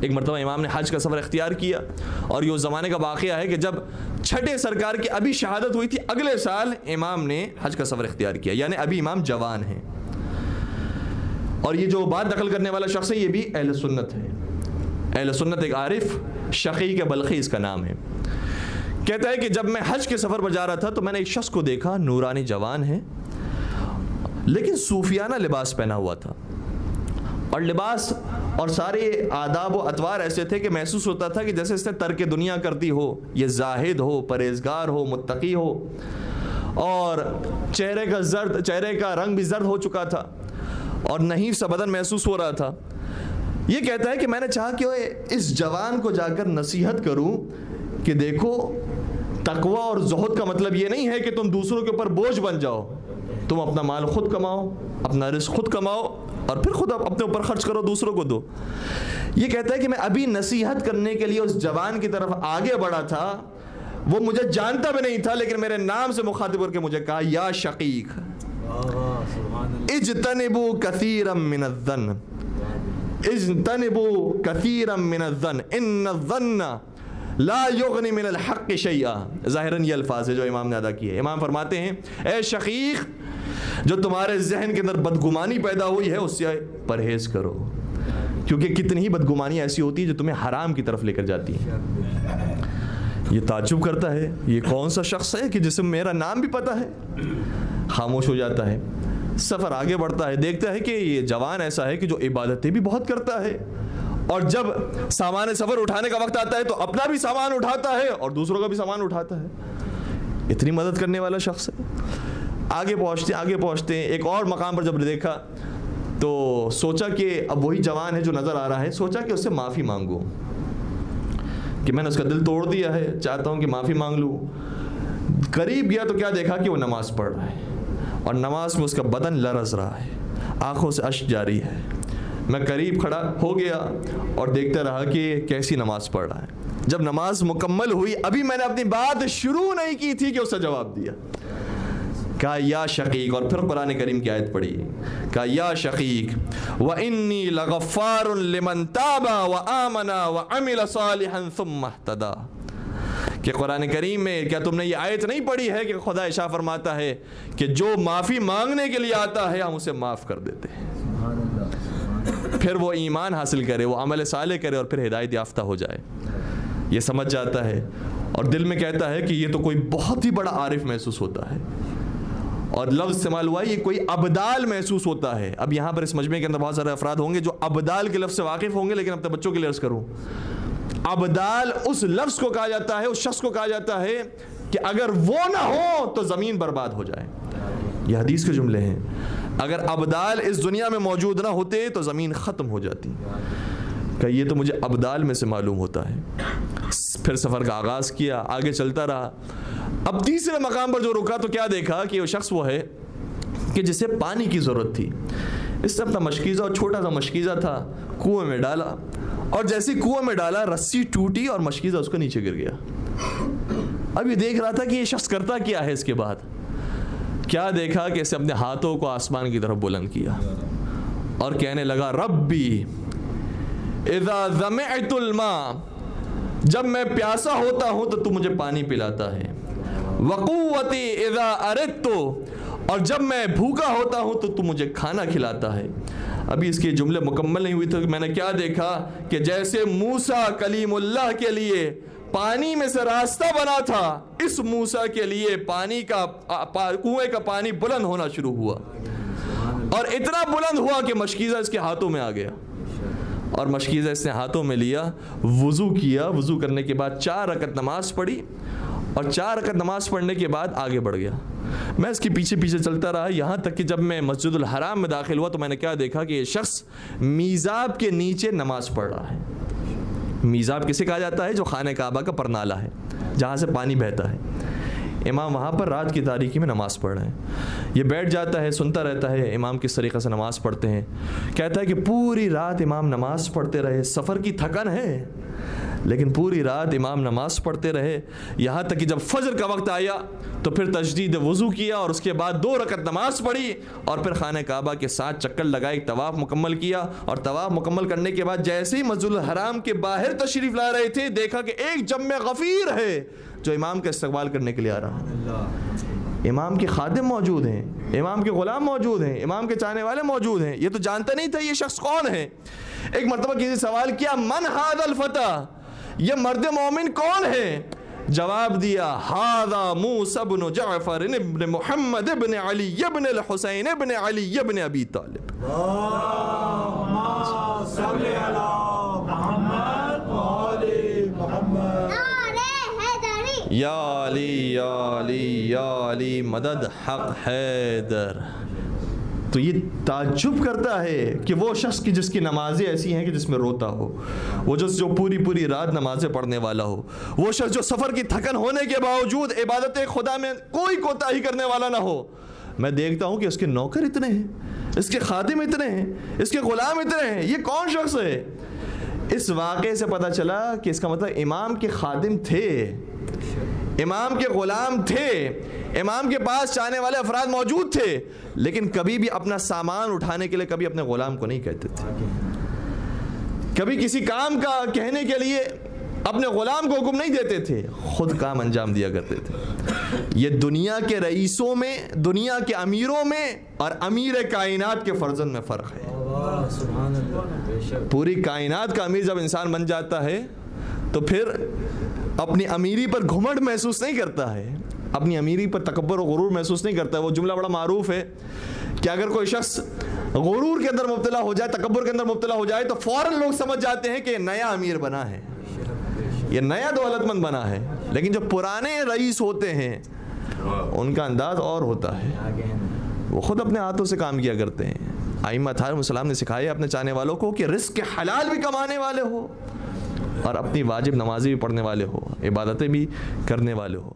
ایک مرتبہ امام نے حج کا سفر اختیار کیا اور یہ اس زمانے کا واقعہ ہے کہ جب چھٹے سرکار کی ابھی شہادت ہوئی تھی، اگلے سال امام نے حج کا سفر اختیار کیا۔ یعنی ابھی امام جوان ہیں۔ اور یہ جو بات دخل کرنے والا شخص ہے، یہ بھی اہل سنت ہے اہل سنت ایک عارف شقیق بلخی اس کا نام ہے۔ کہتا ہے کہ جب میں حج کے سفر پر جا رہا تھا تو میں نے ایک شخص کو دیکھا، نورانی جوان ہے، لیکن صوفیانہ لباس پہنا ہوا تھا۔ اور لباس اور سارے آداب و اتوار ایسے تھے کہ محسوس ہوتا تھا کہ جیسے اس نے ترک دنیا کرتی ہو، یہ زاہد ہو، پرہیزگار ہو، متقی ہو۔ اور چہرے کا زرد، چہرے کا رنگ بھی زرد ہو چکا تھا اور نہیں سا بدن محسوس ہو رہا تھا۔ یہ کہتا ہے کہ میں نے چاہا کہ اس جوان کو جا کر نصیحت کروں کہ دیکھو تقوی اور زہد کا مطلب یہ نہیں ہے کہ تم دوسروں کے اوپر بوجھ بن جاؤ۔ تم اپنا مال خود کماؤ، اپنا رزق خود کماؤ اور پھر خود اپنے اوپر خرچ کرو، دوسروں کو دو۔ یہ کہتا ہے کہ میں ابھی نصیحت کرنے کے لیے اس جوان کی طرف آگے بڑھا تھا۔ وہ مجھے جانتا بھی نہیں تھا، لیکن میرے نام سے مخاطب کر کے مجھے کہا، یا شقیق، اجتنبو کثیرا من الظن۔ اجتنبو کثیرا من الظن۔ ان الظن لا یغنی من الحق شیئا۔ ظاہراً یہ الفاظ ہے جو امام نے ادا کیے۔ امام فرماتے ہیں، اے شقیق، جو تمہارے ذہن کے اندر بدگمانی پیدا ہوئی ہے، اس سے پرہیز کرو۔ کیونکہ کتنی ہی بدگمانی ایسی ہوتی ہے جو تمہیں حرام کی طرف لے کر جاتی ہے۔ یہ تعجب کرتا ہے۔ یہ کون سا شخص ہے کہ جسے میرا نام بھی پتا ہے؟ خاموش ہو جاتا ہے۔ سفر آگے بڑھتا ہے۔ دیکھتا ہے کہ یہ جوان ایسا ہے کہ جو عبادتیں بھی بہت کرتا ہے۔ اور جب سامان سفر اٹھانے کا وقت آتا ہے تو اپنا بھی سامان اٹھاتا ہے اور دوسروں کا بھی سامان اٹھاتا ہے۔ اتنی مدد کرنے والا شخص ہے۔ آگے پہنچتے آگے پہنچتے ہیں ایک اور مقام پر جب دیکھا تو سوچا کہ اب وہی جوان ہے جو نظر آ رہا ہے، سوچا کہ اس سے معافی مانگوں۔ کہ میں نے اس کا دل توڑ دیا ہے، چاہتا ہوں کہ معافی مانگ لوں۔ قریب گیا تو کیا دیکھا کہ وہ نماز پڑھ رہا ہے اور نماز میں اس کا بدن لرز رہا ہے۔ آنکھوں سے اشک جاری ہے۔ میں قریب کھڑا ہو گیا اور دیکھتا رہا کہ کیسی نماز پڑھ رہا ہے۔ جب نماز مکمل ہوئی، ابھی میں نے اپنی بات شروع نہیں کی تھی کہ اسے جواب دیا۔ کہا، یا شقیق، اور پھر قرآن کریم کی آیت پڑھی۔ کہا، یا شقیق، وَإِنِّي لَغَفَّارٌ لِمَن تَابَ وَآمَنَ وَعَمِلَ صَالِحًا ثُمَّ اهْتَدَى۔ کہ قرآن کریم میں کیا تم نے یہ آیت نہیں پڑھی ہے کہ خدا عشاء فرماتا ہے کہ جو معافی مانگنے کے لیے آتا ہے، ہم اسے معاف کر دیتے ہیں۔ پھر وہ ایمان حاصل کرے، وہ عمل صالح کرے اور پھر ہدایت یافتہ ہو جائے۔ یہ سمجھ جاتا ہے اور دل میں کہتا ہے کہ یہ تو کوئی بہت ہی بڑا عارف محسوس ہوتا ہے۔ اور لفظ استعمال ہوا ہے، یہ کوئی ابدال محسوس ہوتا ہے۔ اب یہاں پر اس مجمع کے اندر بہت سارے افراد ہوں گے جو ابدال کے لفظ سے واقف ہوں گے، لیکن اب تک بچوں کے لیے عرض کروں۔ ابدال اس لفظ کو کہا جاتا ہے، اس شخص کو کہا جاتا ہے کہ اگر وہ نہ ہو تو زمین برباد ہو جائے۔ یہ حدیث کے جملے ہیں۔ اگر ابدال اس دنیا میں موجود نہ ہوتے تو زمین ختم ہو جاتی۔ کہ یہ تو مجھے ابدال میں سے معلوم ہوتا ہے۔ پھر سفر کا آغاز کیا، آگے چلتا رہا۔ اب تیسرے مقام پر جو رکا تو کیا دیکھا کہ وہ شخص وہ ہے کہ جسے پانی کی ضرورت تھی۔ اس سے اپنا مشکیزہ اور چھوٹا سا مشکیزہ تھا، کنویں میں ڈالا۔ اور جیسی کنویں میں ڈالا، رسی ٹوٹی اور مشکیزہ اس کو نیچے گر گیا۔ اب یہ دیکھ رہا تھا کہ یہ شخص کرتا کیا ہے اس کے بعد؟ کیا دیکھا کہ اسے اپنے ہاتھوں کو آسمان کی طرف بلند کیا اور کہنے لگا، ربی، اذا ذمعت الماء، جب میں پیاسا ہوتا ہوں تو تو مجھے پانی پلاتا ہے۔ وقوتی اذا اردت، اور جب میں بھوکا ہوتا ہوں تو تو مجھے کھانا کھلاتا ہے۔ ابھی اس کے جملے مکمل نہیں ہوئی تھے، میں نے کیا دیکھا کہ جیسے موسا کلیم اللہ کے لیے پانی میں سے راستہ بنا تھا، اس موسا کے لیے پانی کا کنویں کا پانی بلند ہونا شروع ہوا۔ اور اتنا بلند ہوا کہ مشکیزہ اس کے ہاتھوں میں آ گیا۔ اور مشکیزہ اس نے ہاتھوں میں لیا، وضو کیا۔ وضو کرنے کے بعد چار رکت نماز پڑھی اور چار رکت نماز پڑھنے کے بعد آگے بڑھ گیا۔ میں اس کے پیچھے پیچھے چلتا رہا۔ یہاں تک کہ جب میں مسجد الحرام میں داخل ہوا تو میں نے کیا دیکھا کہ یہ شخص میزاب کے نیچے نماز پڑھ رہا ہے۔ میزاب کسے کہا جاتا ہے جو خانہ کعبہ کا پرنالہ ہے، جہاں سے پانی بہتا ہے۔ امام وہاں پر رات کی تاریکی میں نماز پڑھ رہے ہیں۔ یہ بیٹھ جاتا ہے، سنتا رہتا ہے، امام کس طریقے سے نماز پڑھتے ہیں۔ کہتا ہے کہ پوری رات امام نماز پڑھتے رہے، سفر کی تھکن ہے۔ لیکن پوری رات امام نماز پڑھتے رہے، یہاں تک کہ جب فجر کا وقت آیا تو پھر تجدید وضو کیا اور اس کے بعد دو رکعت نماز پڑھی اور پھر خانہ کعبہ کے ساتھ چکر لگائے طواف مکمل کیا اور طواف مکمل کرنے کے بعد جیسے ہی مسجد الحرام کے باہر تشریف لا رہے تھے، دیکھا کہ ایک جمع غفیر ہے جو امام کا استقبال کرنے کے لیے آ رہا امام کے خادم موجود ہیں، امام کے غلام موجود ہیں، امام کے چاہنے والے موجود ہیں۔ یہ تو جانتا نہیں تھا یہ شخص کون ہے۔ ایک مرتبہ کسی سوال کیا، من ہاد الفتح؟ یہ مرد مومن کون ہے؟ جواب دیا ہادا موسى بن جعفر ابن محمد ابن علی ابن الحسین ابن علی ابن ابی طالب. یا علی یا علی یا علی، مدد حق حیدر۔ تو یہ تعجب کرتا ہے کہ وہ شخص کی جس کی نمازیں ایسی ہیں کہ جس میں روتا ہو، وہ جس جو پوری پوری رات نمازیں پڑھنے والا ہو، وہ شخص جو سفر کی تھکن ہونے کے باوجود عبادت خدا میں کوئی کوتاہی کرنے والا نہ ہو۔ میں دیکھتا ہوں کہ اس کے نوکر اتنے ہیں، اس کے خادم اتنے ہیں، اس کے غلام اتنے ہیں۔ یہ کون شخص ہے؟ اس واقعے سے پتہ چلا کہ اس کا مطلب امام کے خادم تھے۔ امام کے غلام تھے۔ امام کے پاس چاہنے والے افراد موجود تھے، لیکن کبھی بھی اپنا سامان اٹھانے کے لیے کبھی اپنے غلام کو نہیں کہتے تھے۔ کبھی کسی کام کا کہنے کے لیے اپنے غلام کو حکم نہیں دیتے تھے، خود کام انجام دیا کرتے تھے۔ یہ دنیا کے رئیسوں میں، دنیا کے امیروں میں اور امیر کائنات کے فرزند میں فرق ہے۔ پوری کائنات کا امیر جب انسان بن جاتا ہے، تو پھر اپنی امیری پر گھمٹ محسوس نہیں کرتا ہے۔ اپنی امیری پر تکبر و غرور محسوس نہیں کرتا ہے وہ جملہ بڑا معروف ہے کہ اگر کوئی شخص غرور کے اندر مبتلا ہو جائے، تکبر کے اندر مبتلا ہو جائے، تو فوراً لوگ سمجھ جاتے ہیں کہ نیا امیر بنا ہے، یہ نیا دولت مند بنا ہے۔ لیکن جو پرانے رئیس ہوتے ہیں، ان کا انداز اور ہوتا ہے۔ وہ خود اپنے ہاتھوں سے کام کیا کرتے ہیں۔ آئمہ تھار السلام نے سکھایا اپنے چاہنے والوں کو کہ رزق کے حلال بھی کمانے والے ہو اور اپنی واجب نمازی بھی پڑھنے والے ہو، عبادتیں بھی کرنے والے ہو۔